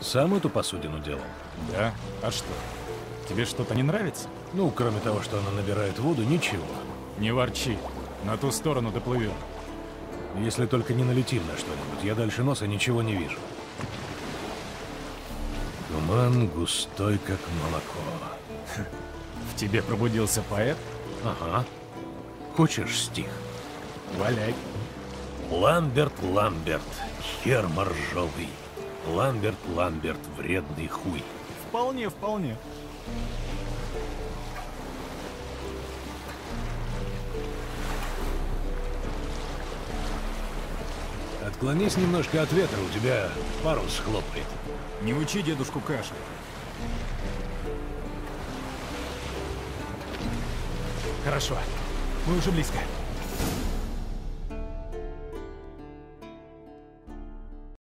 Сам эту посудину делал? Да? А что? Тебе что-то не нравится? Ну, кроме того, что она набирает воду, ничего. Не ворчи. На ту сторону доплывем. Если только не налетим на что-нибудь, я дальше носа ничего не вижу. Туман густой, как молоко. В тебе пробудился поэт? Ага. Хочешь стих? Валяй. Ламберт, Ламберт, хер моржовый. Ламберт, Ламберт, вредный хуй. Вполне, вполне. Отклонись немножко от ветра, у тебя парус хлопает. Не учи дедушку кашлять. Хорошо. Мы уже близко.